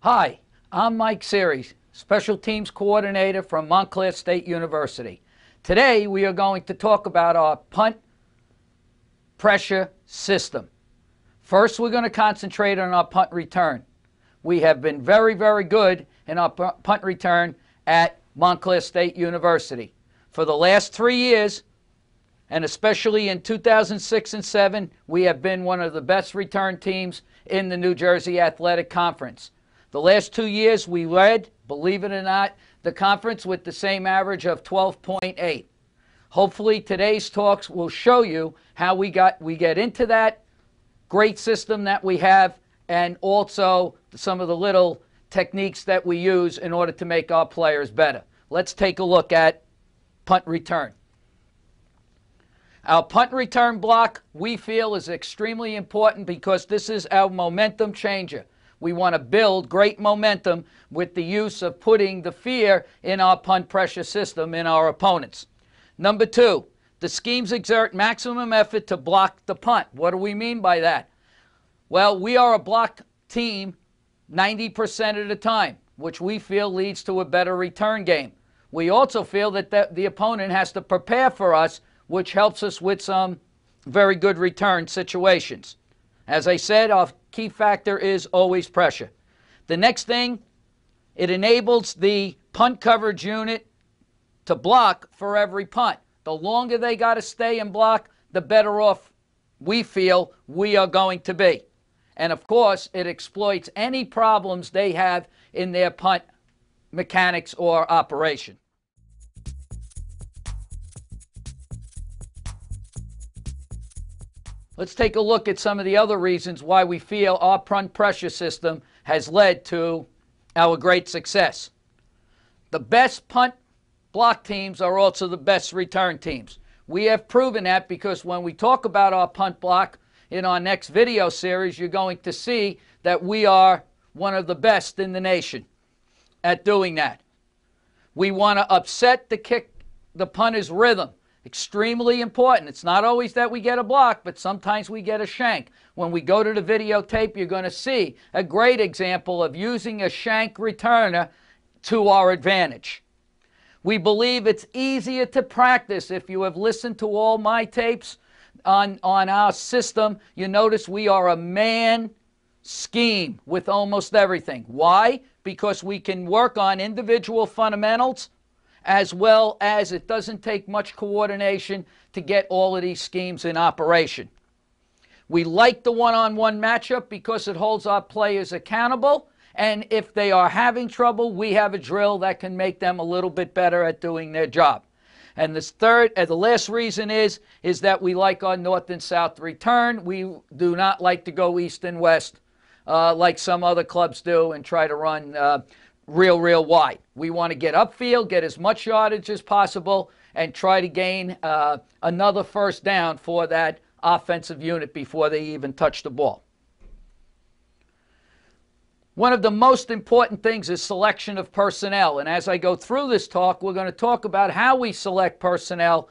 Hi, I'm Mike Cieri, Special Teams Coordinator from Montclair State University. Today we are going to talk about our punt pressure system. First, we're going to concentrate on our punt return. We have been very, very good in our punt return at Montclair State University. For the last three years, and especially in 2006 and 7, we have been one of the best return teams in the New Jersey Athletic Conference. The last two years, we led, believe it or not, the conference with the same average of 12.8. Hopefully, today's talks will show you how we got we get into that great system that we have, and also some of the little techniques that we use in order to make our players better. Let's take a look at punt return. Our punt return block, we feel, is extremely important because this is our momentum changer. We want to build great momentum with the use of putting the fear in our punt pressure system in our opponents. Number two, the schemes exert maximum effort to block the punt. What do we mean by that? Well, we are a block team 90% of the time, which we feel leads to a better return game. We also feel that the, the opponent has to prepare for us, which helps us with some very good return situations. As I said, a key factor is always pressure. The next thing, it enables the punt coverage unit to block for every punt. The longer they got to stay and block, the better off we feel we are going to be. And of course, it exploits any problems they have in their punt mechanics or operation. Let's take a look at some of the other reasons why we feel our pressure system has led to our great success. The best punt block teams are also the best return teams. We have proven that because when we talk about our punt block in our next video series, you're going to see that we are one of the best in the nation at doing that. We want to upset the kick, the punter's rhythm. Extremely important. It's not always that we get a block, but sometimes we get a shank. When we go to the videotape, you're going to see a great example of using a shank returner to our advantage. We believe it's easier to practice if you have listened to all my tapes on, on our system. You notice we are a man scheme with almost everything. Why? Because we can work on individual fundamentals as well as it doesn't take much coordination to get all of these schemes in operation. We like the one on one matchup because it holds our players accountable. And if they are having trouble, we have a drill that can make them a little bit better at doing their job. And the third, and the last reason is, is that we like our north and south return. We do not like to go east and west uh, like some other clubs do and try to run uh, real, real wide. We want to get upfield, get as much yardage as possible, and try to gain uh, another first down for that offensive unit before they even touch the ball. One of the most important things is selection of personnel. And as I go through this talk, we're going to talk about how we select personnel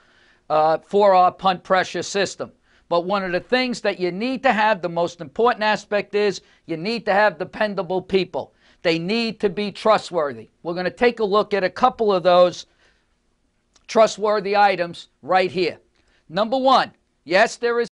uh, for our punt pressure system. But one of the things that you need to have, the most important aspect is you need to have dependable people. They need to be trustworthy. We're going to take a look at a couple of those trustworthy items right here. Number one, yes, there is